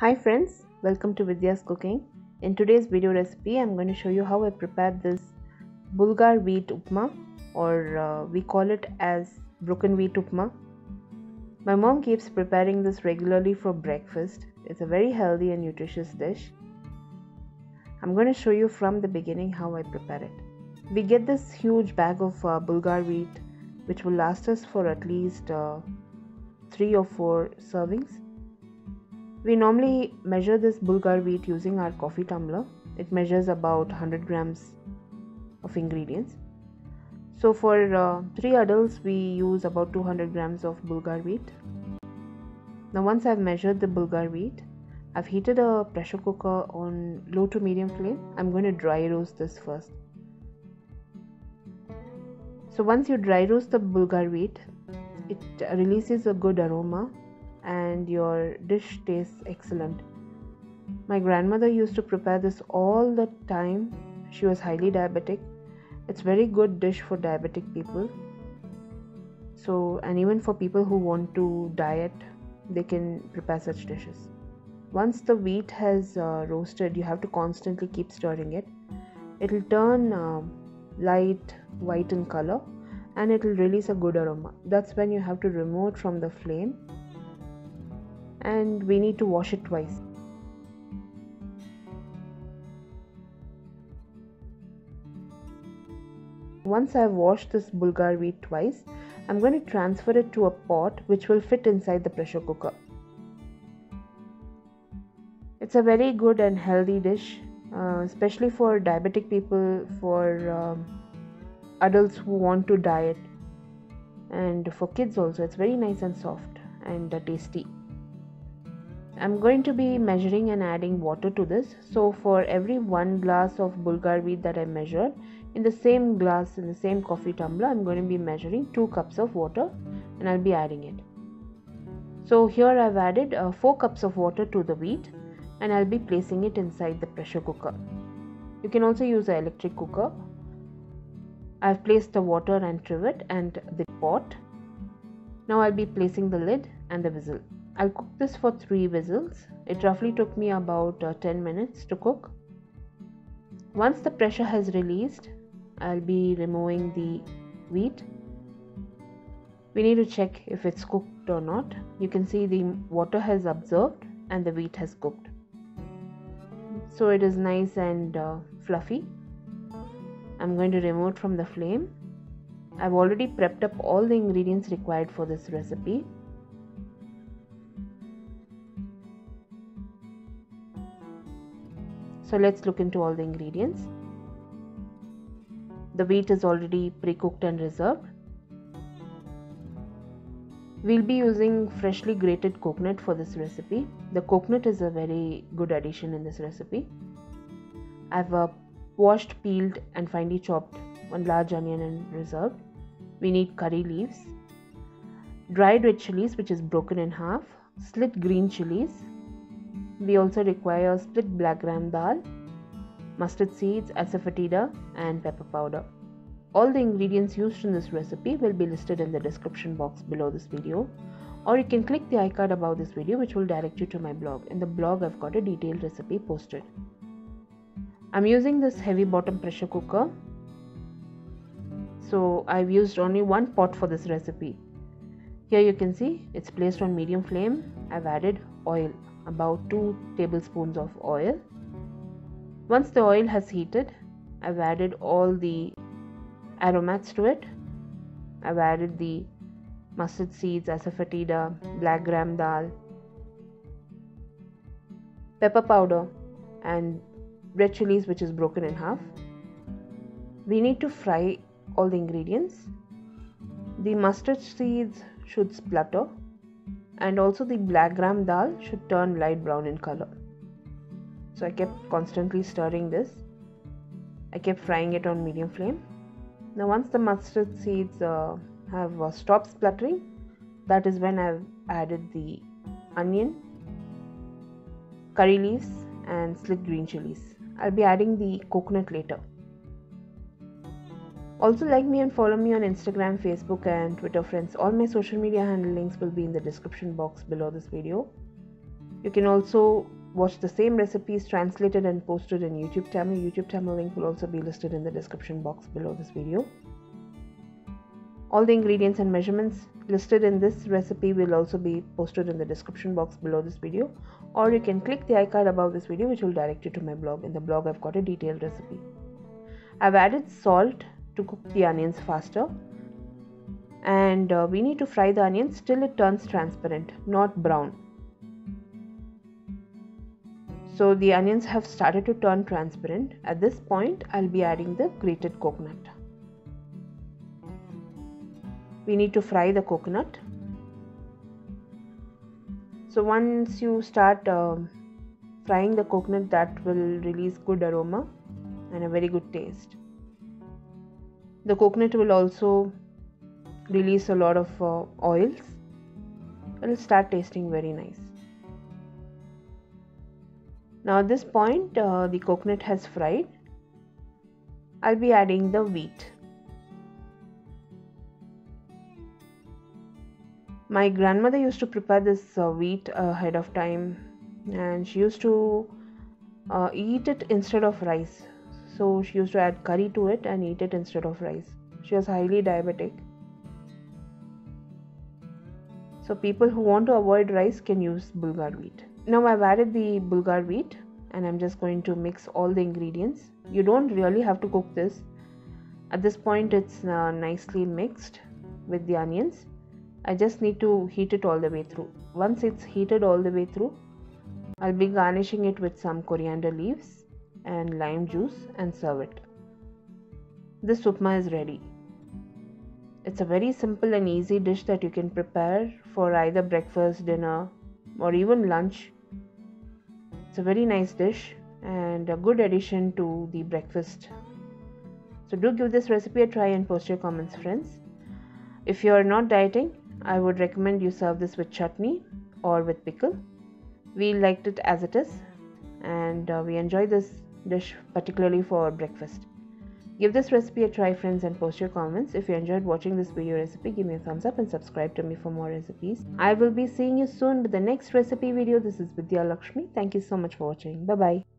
Hi friends, welcome to Vidya's Cooking. In today's video recipe, I'm going to show you how I prepared this Bulgar wheat upma or uh, we call it as broken wheat upma. My mom keeps preparing this regularly for breakfast. It's a very healthy and nutritious dish. I'm going to show you from the beginning how I prepare it. We get this huge bag of uh, Bulgar wheat which will last us for at least uh, 3 or 4 servings we normally measure this bulgur wheat using our coffee tumbler. It measures about 100 grams of ingredients. So for uh, three adults, we use about 200 grams of bulgur wheat. Now once I've measured the bulgur wheat, I've heated a pressure cooker on low to medium flame. I'm going to dry roast this first. So once you dry roast the bulgur wheat, it releases a good aroma and your dish tastes excellent. My grandmother used to prepare this all the time. She was highly diabetic. It's very good dish for diabetic people. So and even for people who want to diet, they can prepare such dishes. Once the wheat has uh, roasted, you have to constantly keep stirring it. It'll turn uh, light white in color and it will release a good aroma. That's when you have to remove from the flame and we need to wash it twice. Once I've washed this bulgur wheat twice, I'm going to transfer it to a pot which will fit inside the pressure cooker. It's a very good and healthy dish, uh, especially for diabetic people, for um, adults who want to diet, and for kids also. It's very nice and soft and uh, tasty. I'm going to be measuring and adding water to this. So for every one glass of bulgur wheat that I measured, in the same glass, in the same coffee tumbler, I'm going to be measuring 2 cups of water and I'll be adding it. So here I've added uh, 4 cups of water to the wheat and I'll be placing it inside the pressure cooker. You can also use an electric cooker. I've placed the water and trivet and the pot. Now I'll be placing the lid and the whistle. I'll cook this for 3 whistles. It roughly took me about uh, 10 minutes to cook. Once the pressure has released, I'll be removing the wheat. We need to check if it's cooked or not. You can see the water has absorbed and the wheat has cooked. So it is nice and uh, fluffy. I'm going to remove it from the flame. I've already prepped up all the ingredients required for this recipe. So let's look into all the ingredients. The wheat is already pre-cooked and reserved. We'll be using freshly grated coconut for this recipe. The coconut is a very good addition in this recipe. I've uh, washed, peeled and finely chopped one large onion and reserved. We need curry leaves, dried red chilies which is broken in half, slit green chilies, we also require split black gram dal, mustard seeds, asafoetida and pepper powder. All the ingredients used in this recipe will be listed in the description box below this video or you can click the icon above this video which will direct you to my blog. In the blog I've got a detailed recipe posted. I'm using this heavy bottom pressure cooker so I've used only one pot for this recipe. Here you can see it's placed on medium flame. I've added oil about 2 tablespoons of oil. Once the oil has heated, I've added all the aromats to it. I've added the mustard seeds, asafoetida, black gram dal, pepper powder and red chilies which is broken in half. We need to fry all the ingredients. The mustard seeds should splutter and also the black gram dal should turn light brown in color. So I kept constantly stirring this. I kept frying it on medium flame. Now once the mustard seeds uh, have uh, stopped spluttering, that is when I've added the onion, curry leaves and slit green chilies. I'll be adding the coconut later. Also, like me and follow me on Instagram, Facebook, and Twitter, friends. All my social media handle links will be in the description box below this video. You can also watch the same recipes translated and posted in YouTube Tamil. YouTube Tamil link will also be listed in the description box below this video. All the ingredients and measurements listed in this recipe will also be posted in the description box below this video or you can click the icon above this video which will direct you to my blog. In the blog I've got a detailed recipe. I've added salt to cook the onions faster and uh, we need to fry the onions till it turns transparent, not brown. So the onions have started to turn transparent. At this point, I'll be adding the grated coconut. We need to fry the coconut. So once you start uh, frying the coconut, that will release good aroma and a very good taste. The coconut will also release a lot of uh, oils. It will start tasting very nice. Now at this point uh, the coconut has fried. I'll be adding the wheat. My grandmother used to prepare this uh, wheat ahead of time and she used to uh, eat it instead of rice so she used to add curry to it and eat it instead of rice she was highly diabetic so people who want to avoid rice can use bulgur wheat. Now I've added the bulgur wheat and I'm just going to mix all the ingredients. You don't really have to cook this. At this point it's uh, nicely mixed with the onions. I just need to heat it all the way through. Once it's heated all the way through, I'll be garnishing it with some coriander leaves and lime juice and serve it. This upma is ready. It's a very simple and easy dish that you can prepare for either breakfast, dinner, or even lunch. It's a very nice dish and a good addition to the breakfast. So, do give this recipe a try and post your comments, friends. If you are not dieting, I would recommend you serve this with chutney or with pickle. We liked it as it is, and uh, we enjoy this dish particularly for breakfast. Give this recipe a try friends and post your comments. If you enjoyed watching this video recipe, give me a thumbs up and subscribe to me for more recipes. I will be seeing you soon with the next recipe video. This is Vidya Lakshmi. Thank you so much for watching. Bye bye.